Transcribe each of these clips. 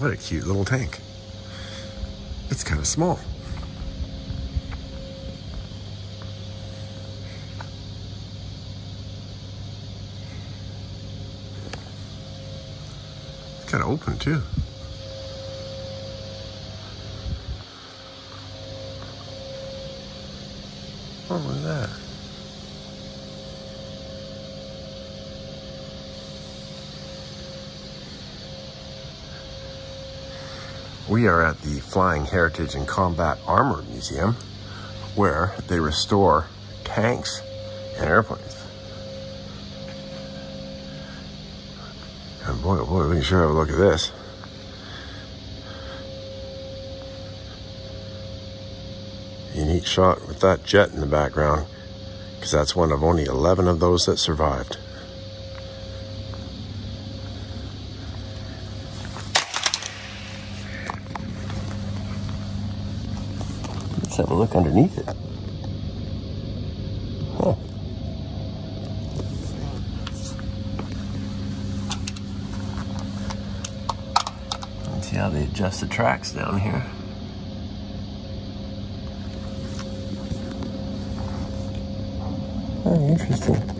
What a cute little tank. It's kind of small. It's kind of open too. Oh, look at that. We are at the Flying Heritage and Combat Armor Museum where they restore tanks and airplanes. And boy, oh boy, we can sure have a look at this. Unique shot with that jet in the background because that's one of only 11 of those that survived. Let's have a look underneath it. Huh. Let's see how they adjust the tracks down here. Oh, interesting.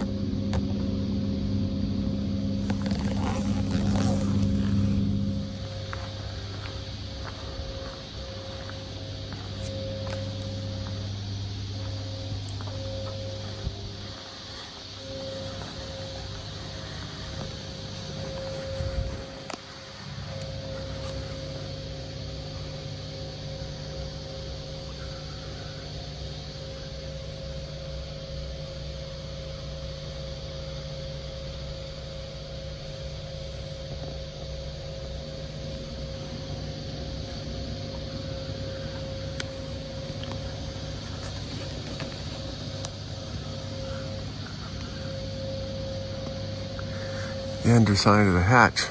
Underside of the hatch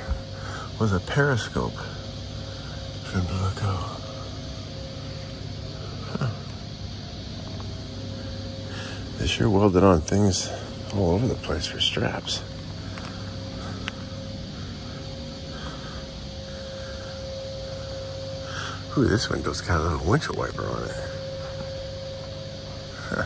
was a periscope look out. Huh. They sure welded on things all over the place for straps. Ooh, this window's got a little windshield wiper on it. Huh.